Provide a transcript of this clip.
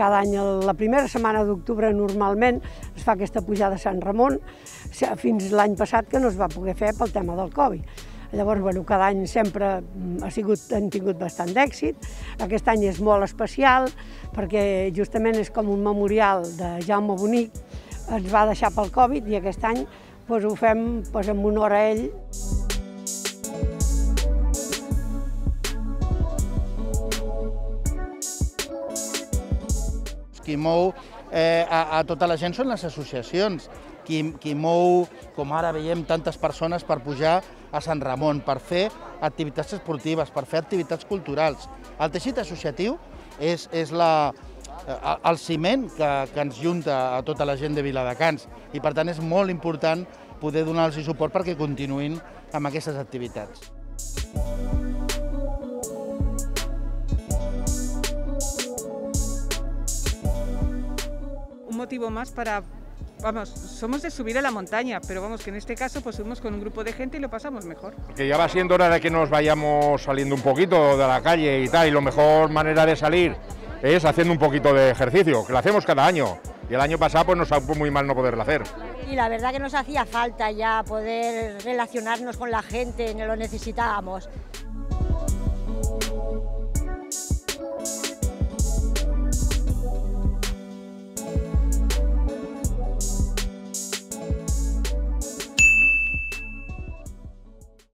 Cada any, la primera setmana d'octubre, normalment, es fa aquesta pujada a Sant Ramon, fins l'any passat que no es va poder fer pel tema del Covid. Llavors, bueno, cada any sempre mm, ha sigut, han tingut bastant d'èxit. Aquest any és molt especial perquè justament és com un memorial de Jaume Bonic, ens va deixar pel Covid i aquest any doncs, ho fem doncs, en honor a ell. Qui mou eh, a, a tota la gent són les associacions, qui, qui mou, com ara veiem, tantes persones per pujar a Sant Ramon, per fer activitats esportives, per fer activitats culturals. El teixit associatiu és, és la, el ciment que, que ens junta a tota la gent de Viladecans i per tant és molt important poder donar-los suport perquè continuïn amb aquestes activitats. Motivo más para vamos, somos de subir a la montaña, pero vamos, que en este caso pues subimos con un grupo de gente y lo pasamos mejor. Que ya va siendo hora de que nos vayamos saliendo un poquito de la calle y tal, y la mejor manera de salir es haciendo un poquito de ejercicio, que lo hacemos cada año. Y el año pasado pues nos fue muy mal no poderlo hacer. Y la verdad que nos hacía falta ya poder relacionarnos con la gente, no lo necesitábamos.